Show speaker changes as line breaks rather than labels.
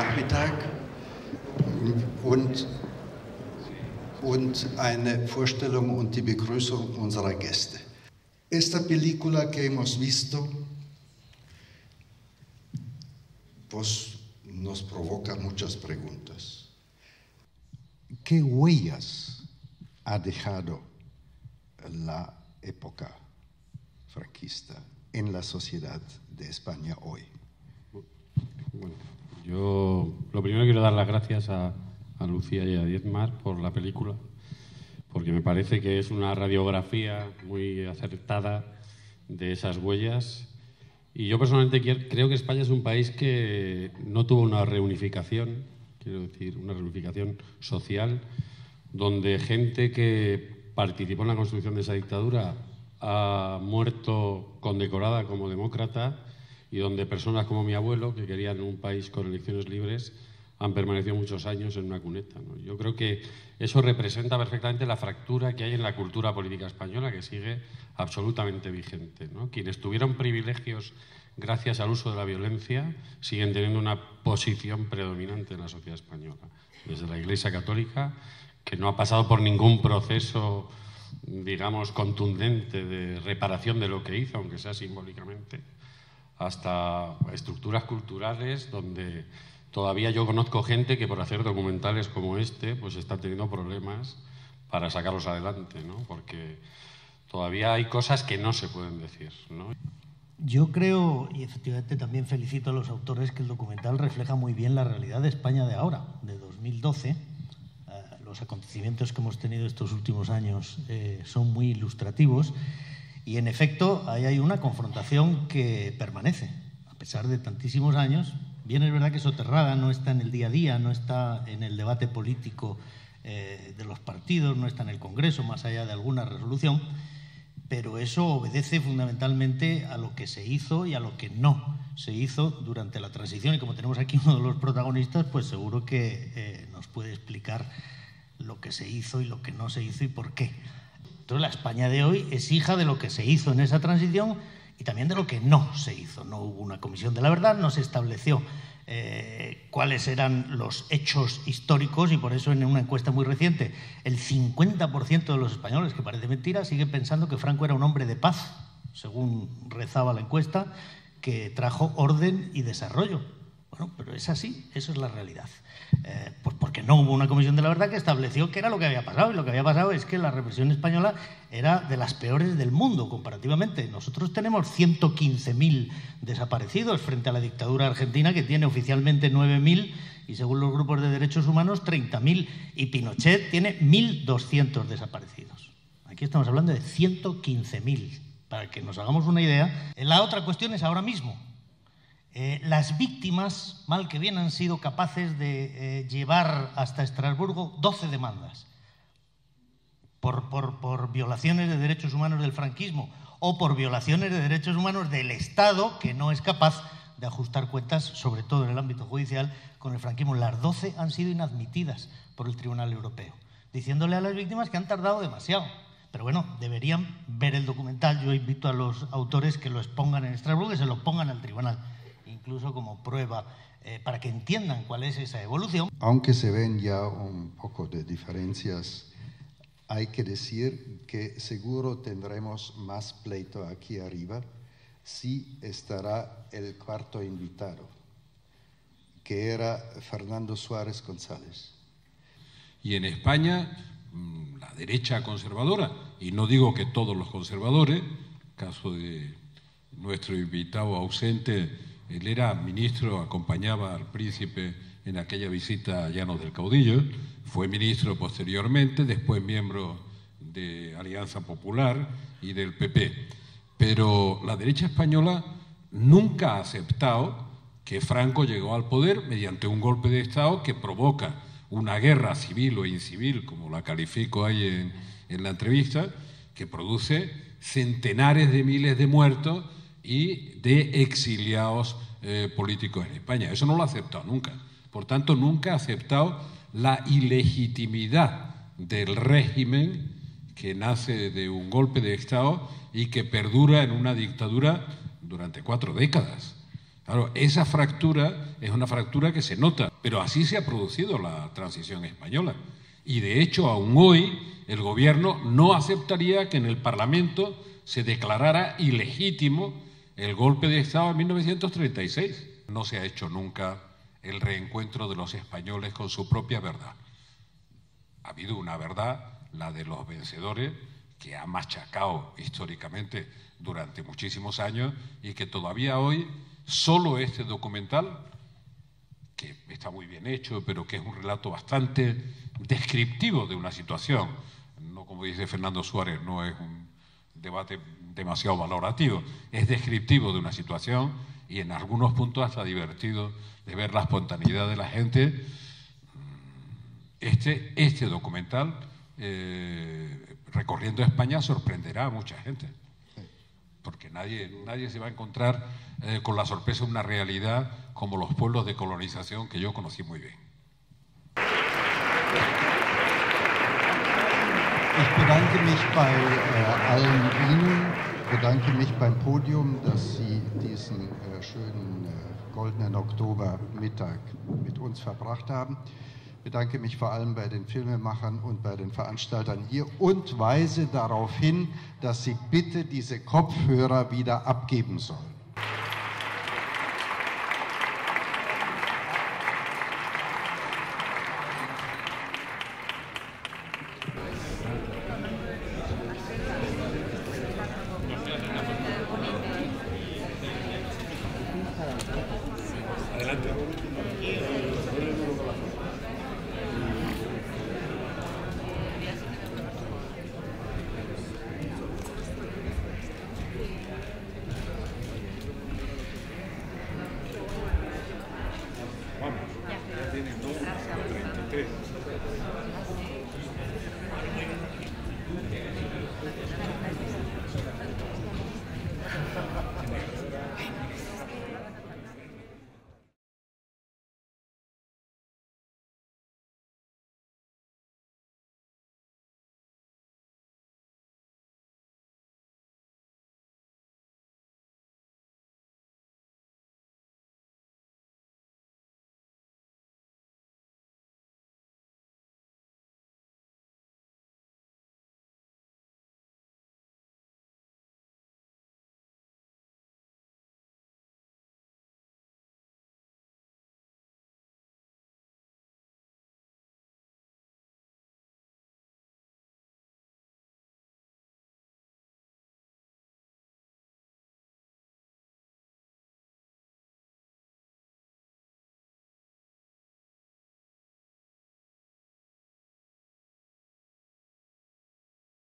Nachmittag und, und eine Vorstellung und die Begrüßung unserer Gäste. Esta película que hemos visto pues, nos provoca muchas preguntas. ¿Qué huellas ha dejado la época franquista en la sociedad de España hoy?
Bueno, yo lo primero quiero dar las gracias a, Lucía y a Diezmar por la película, porque me parece que es una radiografía muy acertada de esas huellas. Y yo personalmente creo que España es un país que no tuvo una reunificación, quiero decir, una reunificación social, donde gente que participó en la construcción de esa dictadura ha muerto condecorada como demócrata y donde personas como mi abuelo, que querían un país con elecciones libres, han permanecido muchos años en una cuneta. Yo creo que eso representa perfectamente la fractura que hay en la cultura política española, que sigue absolutamente vigente. Quienes tuvieron privilegios gracias al uso de la violencia siguen teniendo una posición predominante en la sociedad española. Desde la Iglesia Católica, que no ha pasado por ningún proceso, digamos, contundente de reparación de lo que hizo, aunque sea simbólicamente, hasta estructuras culturales donde todavía yo conozco gente que por hacer documentales como este, pues está teniendo problemas para sacarlos adelante, ¿no? Porque todavía hay cosas que no se pueden decir, ¿no?
Yo creo, y efectivamente también felicito a los autores, que el documental refleja muy bien la realidad de España de ahora, de 2012. Eh, los acontecimientos que hemos tenido estos últimos años eh, son muy ilustrativos y en efecto, ahí hay una confrontación que permanece, a pesar de tantísimos años. Bien es verdad que soterrada, no está en el día a día, no está en el debate político eh, de los partidos, no está en el Congreso, más allá de alguna resolución, pero eso obedece fundamentalmente a lo que se hizo y a lo que no se hizo durante la transición. Y como tenemos aquí uno de los protagonistas, pues seguro que eh, nos puede explicar lo que se hizo y lo que no se hizo y por qué. Entonces, la España de hoy es hija de lo que se hizo en esa transición y también de lo que no se hizo. No hubo una comisión de la verdad, no se estableció eh, cuáles eran los hechos históricos y por eso en una encuesta muy reciente el 50% de los españoles, que parece mentira, sigue pensando que Franco era un hombre de paz, según rezaba la encuesta, que trajo orden y desarrollo. Bueno, pero es así, eso es la realidad. Eh, pues porque no hubo una comisión de la verdad que estableció qué era lo que había pasado. Y lo que había pasado es que la represión española era de las peores del mundo comparativamente. Nosotros tenemos 115.000 desaparecidos frente a la dictadura argentina que tiene oficialmente 9.000 y según los grupos de derechos humanos 30.000 y Pinochet tiene 1.200 desaparecidos. Aquí estamos hablando de 115.000, para que nos hagamos una idea. La otra cuestión es ahora mismo. Eh, las víctimas, mal que bien, han sido capaces de eh, llevar hasta Estrasburgo 12 demandas por, por, violaciones de derechos humanos del franquismo o por violaciones de derechos humanos del Estado que no es capaz de ajustar cuentas, sobre todo en el ámbito judicial, con el franquismo. Las 12 han sido inadmitidas por el Tribunal Europeo, diciéndole a las víctimas que han tardado demasiado. Pero bueno, deberían ver el documental. Yo invito a los autores que lo expongan en Estrasburgo y se lo pongan al tribunal incluso como prueba eh, para que entiendan cuál es esa evolución.
Aunque se ven ya un poco de diferencias, hay que decir que seguro tendremos más pleito aquí arriba si estará el cuarto invitado, que era Fernando Suárez González.
Y en España, mm, la derecha conservadora, y no digo que todos los conservadores, caso de nuestro invitado ausente, él era ministro, acompañaba al príncipe en aquella visita a Llanos del Caudillo, fue ministro posteriormente, después miembro de Alianza Popular y del PP. Pero la derecha española nunca ha aceptado que Franco llegó al poder mediante un golpe de Estado que provoca una guerra civil o incivil, como la califico ahí en, en la entrevista, que produce centenares de miles de muertos y de exiliados eh, políticos en España. Eso no lo ha aceptado nunca. Por tanto, nunca ha aceptado la ilegitimidad del régimen que nace de un golpe de Estado y que perdura en una dictadura durante cuatro décadas. Claro, esa fractura es una fractura que se nota, pero así se ha producido la transición española. Y de hecho, aún hoy, el gobierno no aceptaría que en el Parlamento se declarara ilegítimo el golpe de Estado en 1936. No se ha hecho nunca el reencuentro de los españoles con su propia verdad. Ha habido una verdad, la de los vencedores, que ha machacado históricamente durante muchísimos años y que todavía hoy solo este documental, que está muy bien hecho, pero que es un relato bastante descriptivo de una situación, no como dice Fernando Suárez, no es un debate demasiado valorativo, es descriptivo de una situación y en algunos puntos hasta divertido de ver la espontaneidad de la gente. Este, este documental, eh, recorriendo España, sorprenderá a mucha gente, porque nadie, nadie se va a encontrar eh, con la sorpresa de una realidad como los pueblos de colonización que yo conocí muy bien.
Ich bedanke mich bei äh, allen Ihnen, bedanke mich beim Podium, dass Sie diesen äh, schönen äh, goldenen Oktobermittag mit uns verbracht haben. Bedanke mich vor allem bei den Filmemachern und bei den Veranstaltern hier und weise darauf hin, dass Sie bitte diese Kopfhörer wieder abgeben sollen.
Adelante.